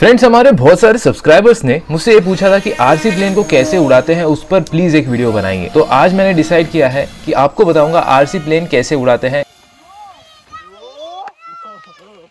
Friends हमारे बहुत सारे सब्सक्राइबर्स ने मुझसे ये पूछा था कि आरसी प्लेन को कैसे उड़ाते हैं, उस पर प्लीज़ एक वीडियो बनाइए। तो आज मैंने डिसाइड किया है कि आपको बताऊँगा आरसी प्लेन कैसे उड़ाते हैं।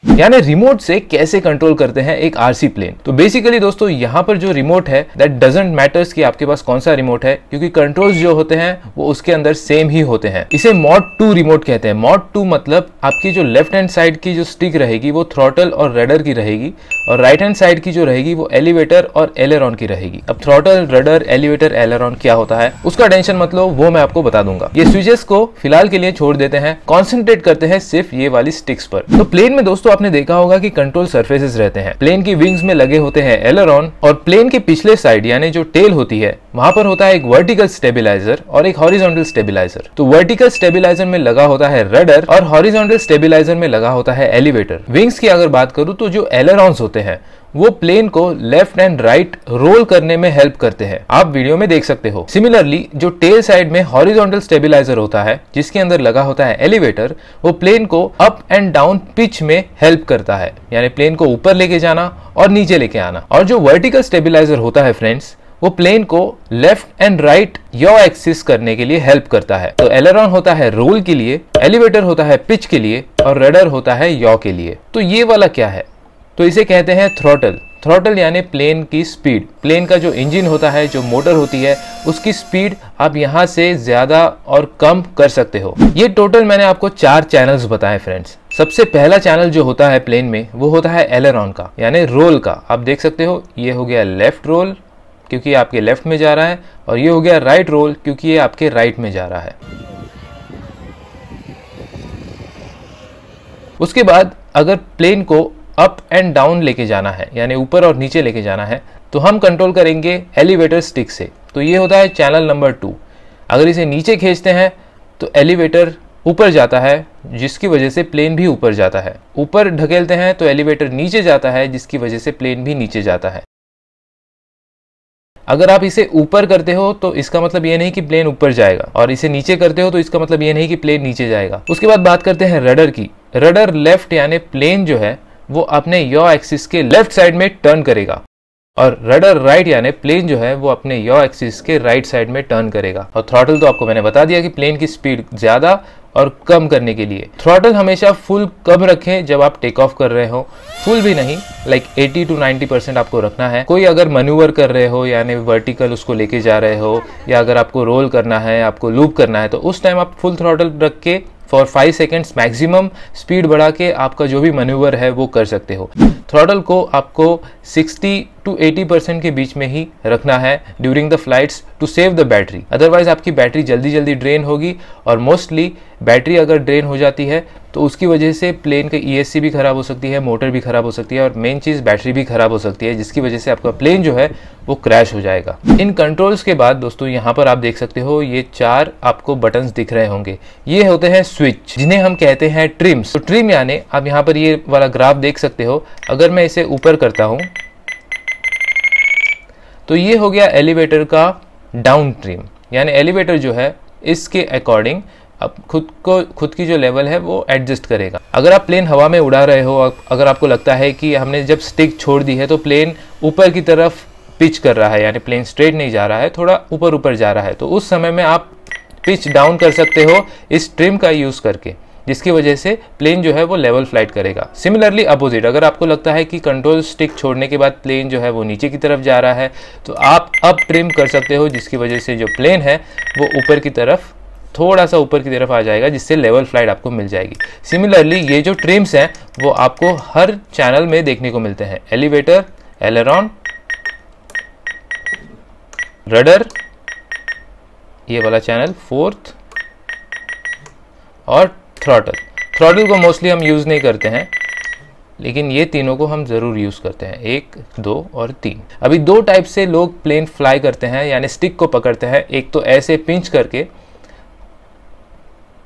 यानी रिमोट से कैसे कंट्रोल करते हैं एक आरसी प्लेन तो बेसिकली दोस्तों, यहाँ पर जो रिमोट है दैट डजेंट मैटर्स कि आपके पास कौन सा रिमोट है, क्योंकि कंट्रोल्स जो होते हैं, वो उसके अंदर सेम ही होते हैं। इसे मॉड टू रिमोट कहते हैं। मॉड टू मतलब आपकी जो लेफ़्ट हैंड साइड की जो स्टिक रहेगी, वो थ्रॉटल और रेडर की रहेगी, और राइट हैंड साइड की जो रहेगी, वो एलिवेटर और एलेरॉन की रहेगी। अब थ्रॉटल रडर एलिवेटर एलेरॉन क्या होता है, उसका टेंशन मतलब वो मैं आपको बता दूँगा। ये स्विचेस को फ़िलहाल के लिए छोड़ देते हैं। कॉन्सेंट्रेट करते हैं सिर्फ़ ये वाली स्टिक्स पर। तो प्लेन में दोस्तों आपने देखा होगा कि कंट्रोल सर्फेसिस रहते हैं। प्लेन की विंग्स में लगे होते हैं एलरॉन और प्लेन के पिछले साइड यानी जो टेल होती है, वहाँ पर होता है एक वर्टिकल स्टेबिलाईजर और एक हॉरिजॉन्टल स्टेबिलाईजर तो वर्टिकल स्टेबिलाईजर में लगा होता है रडर और हॉरिजॉन्टल स्टेबिलाईजर में लगा होता है एलिवेटर विंग्स की अगर बात करूँ तो जो एलरॉन्स होते हैं वो प्लेन को लेफ़्ट एंड राइट रोल करने में हेल्प करते हैं। आप वीडियो में देख सकते हो। सिमिलरली जो टेल साइड में हॉरिजॉन्टल स्टेबिलाईजर होता है, जिसके अंदर लगा होता है एलिवेटर वो प्लेन को अप एंड डाउन पिच में हेल्प करता है। यानी प्लेन को ऊपर लेके जाना और नीचे लेके आना। और जो वर्टिकल स्टेबिलाईजर होता है फ्रेंड्स वो प्लेन को left and right yaw axis करने के लिए हेल्प करता है। तो एलरॉन होता है रोल के लिए एलिवेटर होता है पिच के लिए और रडर होता है यो के लिए। तो ये वाला क्या है? तो इसे कहते हैं थ्रोटल थ्रोटल यानी प्लेन की स्पीड प्लेन का जो इंजन होता है, जो मोटर होती है, उसकी स्पीड आप यहाँ से ज़्यादा और कम कर सकते हो। ये टोटल मैंने आपको चार चैनल्स बताए फ्रेंड्स सबसे पहला चैनल जो होता है प्लेन में, वो होता है एलेरॉन का, यानी रोल का। आप देख सकते हो, ये हो गया लेफ़्ट रोल क्योंकि आपके लेफ़्ट में जा रहा है, और ये हो गया राइट रोल क्योंकि ये आपके राइट में जा रहा है। उसके बाद, अगर प्लेन को अप एंड डाउन लेके जाना है, यानी ऊपर और नीचे लेके जाना है तो हम कंट्रोल करेंगे एलिवेटर स्टिक से। तो ये होता है चैनल नंबर टू अगर इसे नीचे खींचते हैं तो एलिवेटर ऊपर जाता है, जिसकी वजह से प्लेन भी ऊपर जाता है। ऊपर ढकेलते हैं तो एलिवेटर नीचे जाता है, जिसकी वजह से प्लेन भी नीचे जाता है। अगर आप इसे ऊपर करते हो तो इसका मतलब ये नहीं कि प्लेन ऊपर जाएगा। और इसे नीचे करते हो तो इसका मतलब ये नहीं कि प्लेन नीचे जाएगा। उसके बाद बात करते हैं रडर की। रडर लेफ़्ट यानी प्लेन जो है वो अपने यो एक्सिस के लेफ़्ट साइड में टर्न करेगा। और रडर राइट यानी प्लेन जो है, वो अपने यो एक्सिस के राइट साइड में टर्न करेगा। और थ्रॉटल तो आपको मैंने बता दिया कि प्लेन की स्पीड ज़्यादा और कम करने के लिए। थ्रॉटल हमेशा फुल कम रखें जब आप टेक ऑफ़ कर रहे हो। फुल भी नहीं लाइक like 80 टू 90 परसेंट आपको रखना है। कोई अगर मनूवर कर रहे हो, यानी वर्टिकल उसको लेके जा रहे हो, या अगर आपको रोल करना है, आपको लूप करना है तो उस टाइम आप फुल थ्रॉटल रख के four five seconds maximum speed बढ़ा के आपका जो भी मनूवर है वो कर सकते हो। थ्रॉटल को आपको 60 टू 80 परसेंट के बीच में ही रखना है during the flights to save the battery otherwise आपकी बैटरी जल्दी जल्दी ड्रेन होगी और मोस्टली बैटरी अगर ड्रेन हो जाती है तो उसकी वजह से प्लेन का ई e भी ख़राब हो सकती है मोटर भी ख़राब हो सकती है और मेन चीज़ बैटरी भी ख़राब हो सकती है, जिसकी वजह से आपका प्लेन जो है वो क्रैश हो जाएगा। इन कंट्रोल्स के बाद दोस्तों यहाँ पर आप देख सकते हो, ये चार आपको बटन्स दिख रहे होंगे। ये होते हैं स्विच जिन्हें हम कहते हैं ट्रिम्स तो ट्रिम यानी आप यहाँ पर ये वाला ग्राफ देख सकते हो। अगर मैं इसे ऊपर करता हूँ तो ये हो गया एलिवेटर का डाउन ट्रिम यानी एलिवेटर जो है, इसके अकॉर्डिंग अब खुद को, खुद की जो लेवल है वो एडजस्ट करेगा। अगर आप प्लेन हवा में उड़ा रहे हो अगर आपको लगता है कि हमने जब स्टिक छोड़ दी है तो प्लेन ऊपर की तरफ़ पिच कर रहा है, यानी प्लेन स्ट्रेट नहीं जा रहा है, थोड़ा ऊपर ऊपर जा रहा है। तो उस समय में आप पिच डाउन कर सकते हो इस ट्रिम का यूज़ करके, जिसकी वजह से प्लेन जो है वो लेवल फ़्लाइट करेगा। सिमिलरली अपोजिट अगर आपको लगता है कि कंट्रोल स्टिक छोड़ने के बाद प्लेन जो है वो नीचे की तरफ़ जा रहा है तो आप अब ट्रिम कर सकते हो, जिसकी वजह से जो प्लेन है वो ऊपर की तरफ़ थोड़ा सा ऊपर की तरफ़ आ जाएगा, जिससे लेवल फ़्लाइट आपको मिल जाएगी। सिमिलरली ये जो ट्रिम्स हैं, वो आपको हर चैनल में देखने को मिलते हैं। एलिवेटर एलेरॉन रडर ये वाला चैनल फोर्थ और थ्रॉटल थ्रॉटल को मोस्टली हम यूज़ नहीं करते हैं, लेकिन ये तीनों को हम ज़रूर यूज़ करते हैं। एक, दो और तीन। अभी दो टाइप से लोग प्लेन फ्लाई करते हैं, यानी स्टिक को पकड़ते हैं। एक तो ऐसे पिंच करके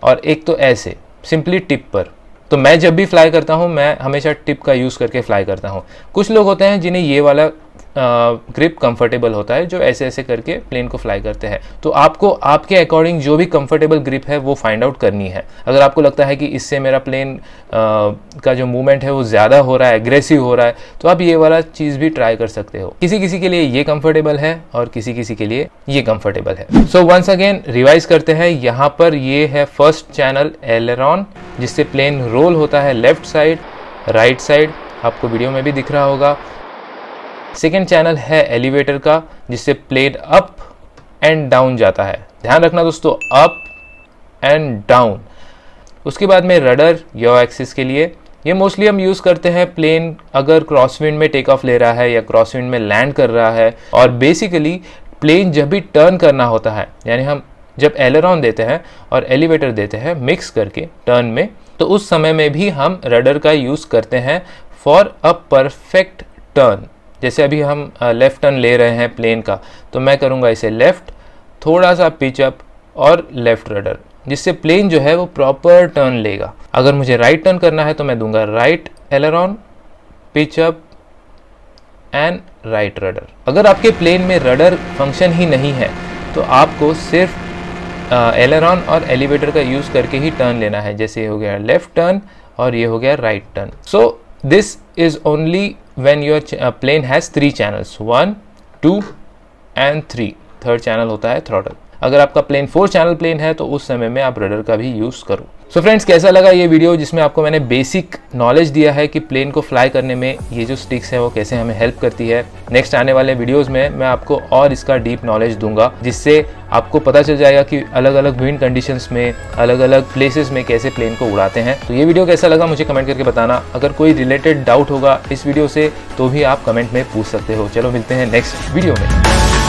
और एक तो ऐसे सिंपली टिप पर। तो मैं जब भी फ्लाई करता हूँ, मैं हमेशा टिप का यूज़ करके फ्लाई करता हूँ। कुछ लोग होते हैं जिन्हें ये वाला ग्रिप कंफर्टेबल होता है, जो ऐसे ऐसे करके प्लेन को फ्लाई करते हैं। तो आपको, आपके अकॉर्डिंग जो भी कंफर्टेबल ग्रिप है, वो फाइंड आउट करनी है। अगर आपको लगता है कि इससे मेरा प्लेन का जो मूवमेंट है, वो ज़्यादा हो रहा है एग्रेसिव हो रहा है तो आप ये वाला चीज़ भी ट्राई कर सकते हो। किसी किसी के लिए ये कंफर्टेबल है और किसी किसी के लिए ये कंफर्टेबल है। सो वंस अगेन रिवाइज करते हैं। यहाँ पर ये है फ़र्स्ट चैनल एलेरॉन जिससे प्लेन रोल होता है लेफ़्ट साइड राइट साइड आपको वीडियो में भी दिख रहा होगा। सेकेंड चैनल है एलिवेटर का, जिससे प्लेन अप एंड डाउन जाता है। ध्यान रखना दोस्तों अप एंड डाउन उसके बाद में रडर यो एक्सिस के लिए। ये मोस्टली हम यूज़ करते हैं प्लेन अगर क्रॉसविंड में टेक ऑफ़ ले रहा है या क्रॉसविंड में लैंड कर रहा है। और बेसिकली प्लेन जब भी टर्न करना होता है, यानी हम जब एलरॉन देते हैं और एलिवेटर देते हैं मिक्स करके टर्न में तो उस समय में भी हम रडर का यूज़ करते हैं फॉर अ परफेक्ट टर्न जैसे अभी हम लेफ़्ट टर्न ले रहे हैं प्लेन का तो मैं करूँगा इसे लेफ़्ट थोड़ा सा पिचअप और लेफ़्ट रडर जिससे प्लेन जो है वो प्रॉपर टर्न लेगा। अगर मुझे राइट टर्न करना है तो मैं दूँगा right aileron pitch up and right rudder अगर आपके प्लेन में रडर फ़ंक्शन ही नहीं है तो आपको सिर्फ़ एलरॉन और एलिवेटर का यूज़ करके ही टर्न लेना है, जैसे ये हो गया लेफ़्ट टर्न और ये हो गया right turn so this is only when your uh, plane has three channels one two and three. Third channel होता है थ्रॉटल अगर आपका प्लेन फोर चैनल प्लेन है तो उस समय में आप रडर का भी यूज़ करो. सो so फ्रेंड्स कैसा लगा ये वीडियो जिसमें आपको मैंने बेसिक नॉलेज दिया है कि प्लेन को फ्लाई करने में ये जो स्टिक्स है वो कैसे हमें हेल्प करती है? नेक्स्ट आने वाले वीडियोस में मैं आपको और इसका डीप नॉलेज दूँगा जिससे आपको पता चल जाएगा कि अलग अलग विंड कंडीशंस में अलग अलग प्लेसेस में कैसे प्लेन को उड़ाते हैं। तो ये वीडियो कैसा लगा मुझे कमेंट करके बताना। अगर कोई रिलेटेड डाउट होगा इस वीडियो से तो भी आप कमेंट में पूछ सकते हो। चलो मिलते हैं नेक्स्ट वीडियो में।